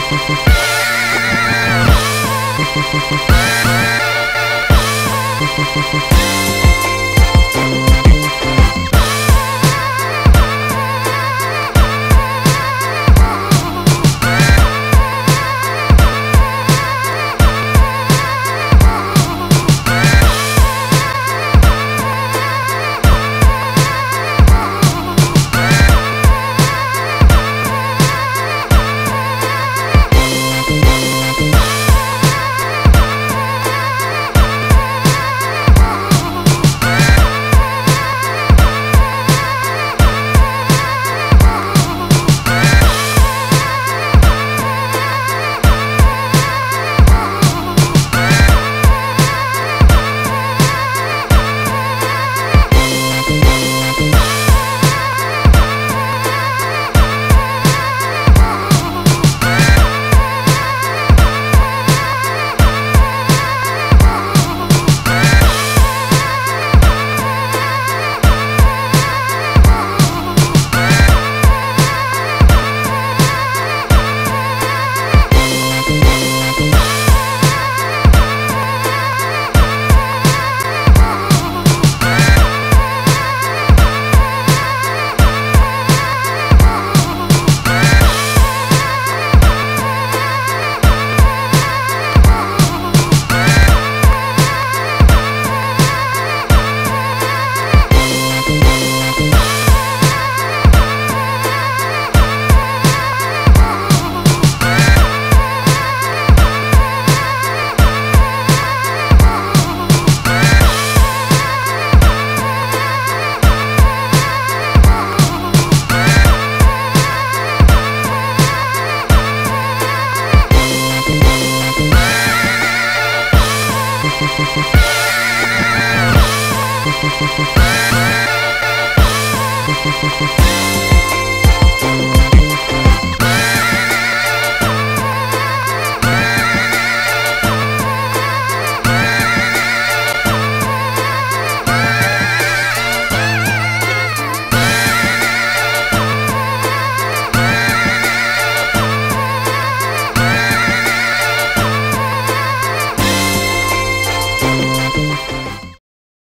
Ha ha.